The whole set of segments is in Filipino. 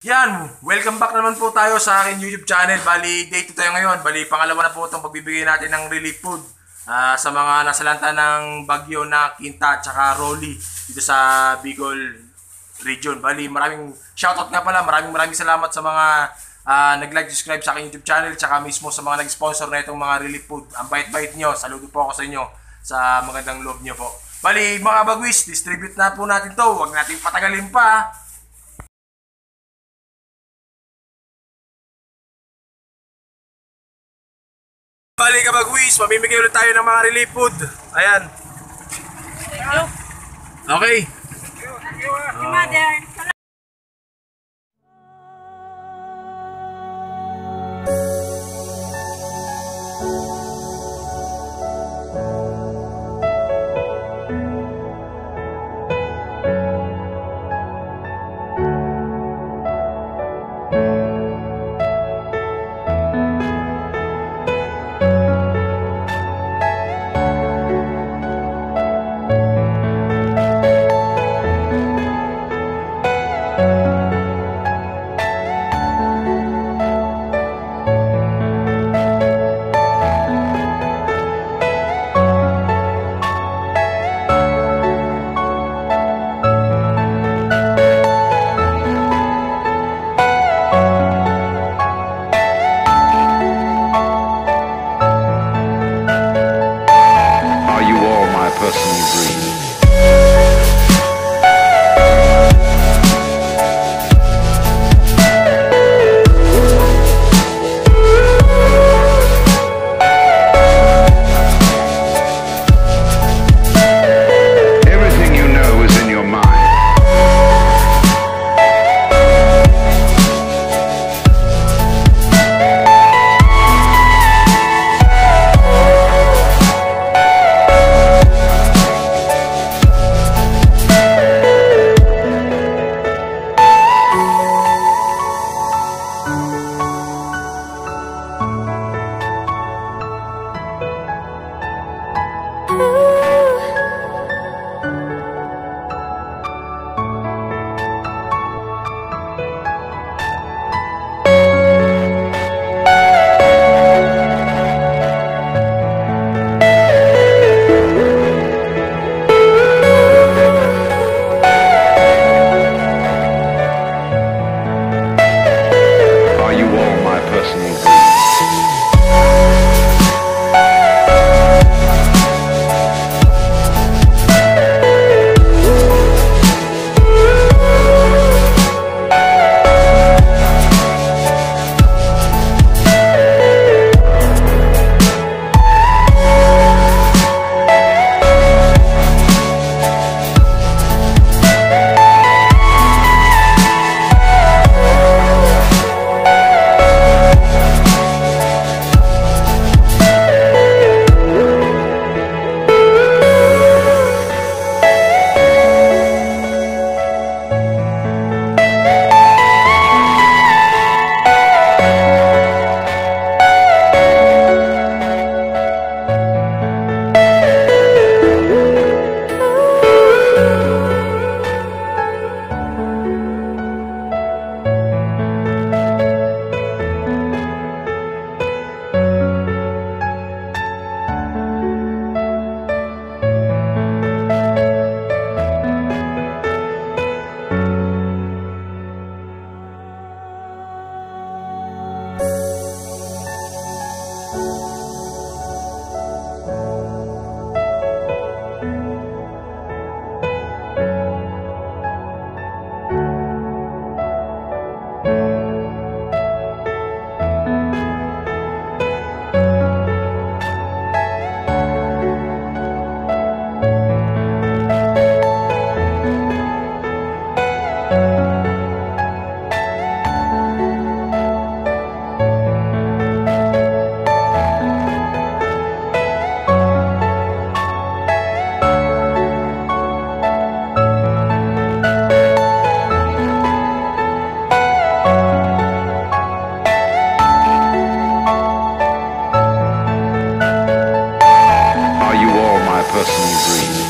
Yan, welcome back naman po tayo sa akin YouTube channel. Bali, day 2 tayo ngayon. Bali, pangalawa na po itong pagbibigay natin ng relief food ah, sa mga nasalanta ng bagyo na Quinta at saka Rolly dito sa Bicol region. Bali, maraming shoutout nga pala. Maraming maraming salamat sa mga ah, nag-like, subscribe sa akin YouTube channel tsaka mismo sa mga nag-sponsor na itong mga relief food. Ang bait-bait nyo. Saludo po ako sa inyo sa magandang loob nyo po. Bali, mga bagwis, distribute na po natin to. Huwag natin patagalin pa. Bali ka bagwis, mamimigay ulit tayo ng mga relief food. Ayan. Okay. Mother. personal dream.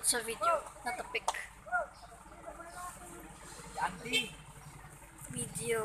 sa video. Natapik. Video.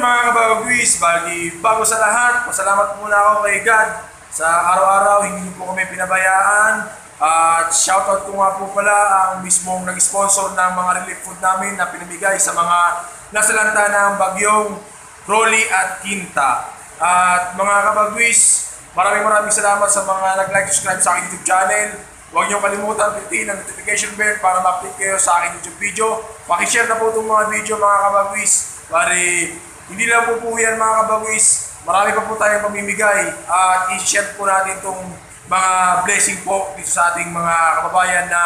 Mga kabagwis, bali bago sa lahat, pasalamat muna ako kay God sa araw-araw, hindi po kami pinabayaan. At shoutout ko nga po pala ang mismong nag-sponsor ng mga relief food namin na pinamigay sa mga nasalanta ng bagyong Rolly at Quinta. At mga kabagwis, maraming maraming salamat sa mga nag-like subscribe sa aking YouTube channel. Huwag niyo kalimutan pindutin ang notification bell para ma-update kayo sa aking YouTube video. Pakishare na po itong mga video mga kabagwis. Bari, hindi lang po po yan mga kabagwis. Marami pa po tayong pamimigay at i-share po natin itong mga blessing po dito sa ating mga kababayan na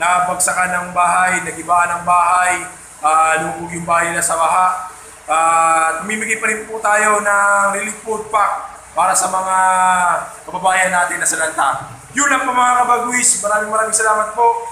nabagsakan ng bahay, nagibaan ng bahay, uh, lumubog yung bahay nila sa baha. At mamimigay pa rin po tayo ng relief food pack para sa mga kababayan natin na sa lanta. Yun lang po mga kabagwis. Maraming maraming salamat po.